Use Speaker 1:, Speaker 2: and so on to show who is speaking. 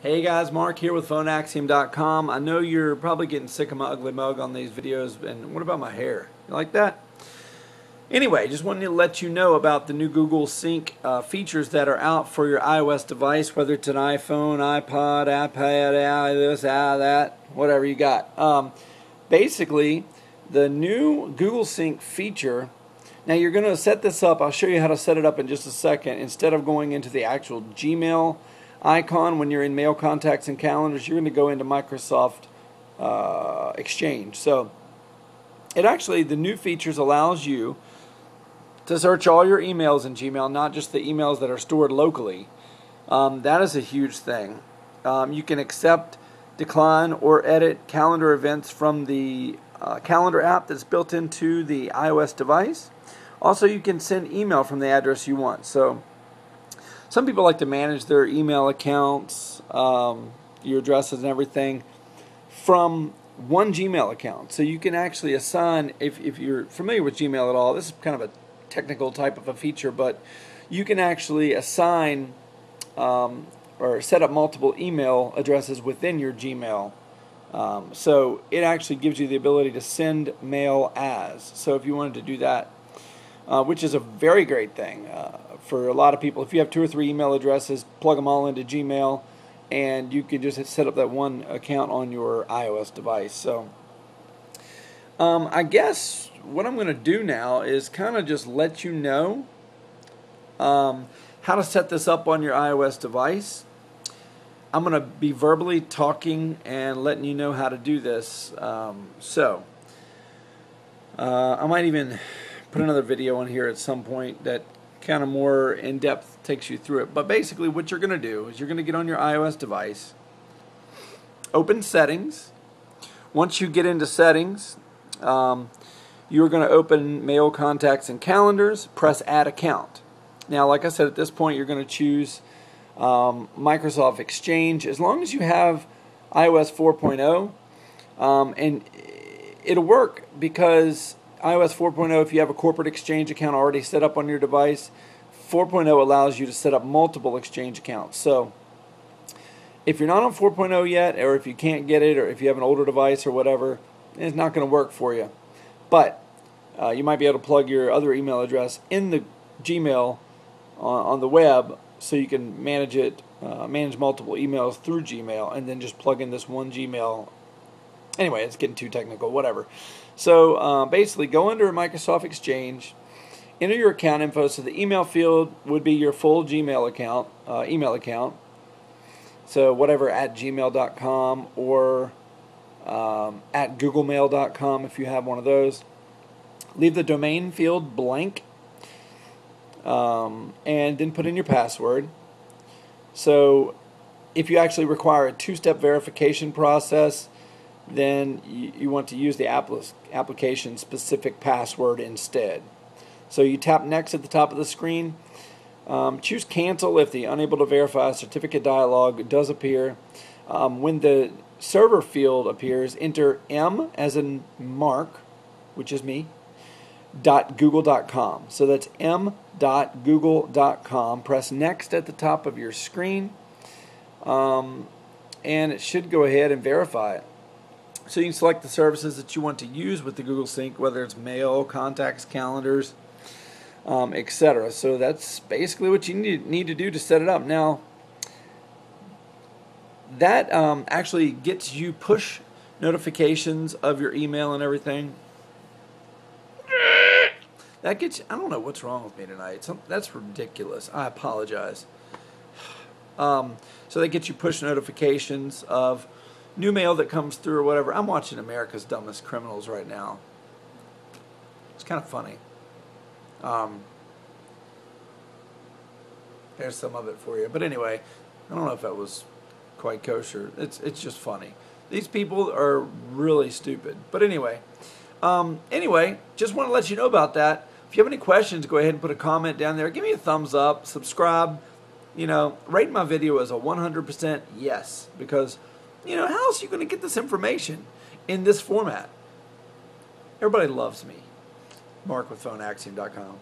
Speaker 1: Hey guys, Mark here with PhoneAxiom.com. I know you're probably getting sick of my ugly mug on these videos, and what about my hair? You like that? Anyway, just wanted to let you know about the new Google Sync uh, features that are out for your iOS device, whether it's an iPhone, iPod, iPad, this, ah, that, whatever you got. Um, basically, the new Google Sync feature now you're going to set this up. I'll show you how to set it up in just a second. Instead of going into the actual Gmail icon when you're in mail contacts and calendars, you're going to go into Microsoft uh, Exchange. So it actually, the new features allows you to search all your emails in Gmail, not just the emails that are stored locally. Um, that is a huge thing. Um, you can accept, decline, or edit calendar events from the uh, calendar app that's built into the iOS device. Also, you can send email from the address you want. So some people like to manage their email accounts, um, your addresses and everything from one Gmail account. So you can actually assign, if, if you're familiar with Gmail at all, this is kind of a technical type of a feature, but you can actually assign um, or set up multiple email addresses within your Gmail. Um, so it actually gives you the ability to send mail as. So if you wanted to do that, uh, which is a very great thing uh, for a lot of people. If you have two or three email addresses, plug them all into Gmail, and you can just set up that one account on your iOS device. So, um, I guess what I'm going to do now is kind of just let you know um, how to set this up on your iOS device. I'm going to be verbally talking and letting you know how to do this. Um, so, uh, I might even put another video on here at some point that kind of more in depth takes you through it. But basically, what you're going to do is you're going to get on your iOS device, open settings. Once you get into settings, um, you're going to open mail contacts and calendars, press add account. Now, like I said, at this point, you're going to choose um, Microsoft Exchange as long as you have iOS 4.0. Um, and it'll work because iOS 4.0, if you have a corporate Exchange account already set up on your device, 4.0 allows you to set up multiple Exchange accounts. So if you're not on 4.0 yet, or if you can't get it, or if you have an older device or whatever, it's not going to work for you. But uh, you might be able to plug your other email address in the Gmail on, on the web so you can manage it, uh, manage multiple emails through Gmail, and then just plug in this one Gmail Anyway, it's getting too technical, whatever. So uh, basically, go under Microsoft Exchange, enter your account info. So the email field would be your full Gmail account, uh, email account. So whatever at gmail.com or um, at googlemail.com if you have one of those. Leave the domain field blank um, and then put in your password. So if you actually require a two-step verification process, then you, you want to use the apple application specific password instead. So you tap next at the top of the screen. Um, choose cancel if the unable to verify certificate dialog does appear. Um, when the server field appears, enter M as in Mark, which is me, dot google.com. So that's m.google.com. Press next at the top of your screen, um, and it should go ahead and verify it. So you can select the services that you want to use with the Google Sync, whether it's mail, contacts, calendars, um, etc. So that's basically what you need, need to do to set it up. Now, that um, actually gets you push notifications of your email and everything. That gets, I don't know what's wrong with me tonight. Some, that's ridiculous. I apologize. Um, so that gets you push notifications of new mail that comes through or whatever. I'm watching America's Dumbest Criminals right now. It's kind of funny. Um, there's some of it for you. But anyway, I don't know if that was quite kosher. It's it's just funny. These people are really stupid. But anyway, um, anyway, just want to let you know about that. If you have any questions, go ahead and put a comment down there. Give me a thumbs up, subscribe. You know, rate my video as a 100% yes because you know, how else are you going to get this information in this format? Everybody loves me. Mark with PhoneAxiom.com.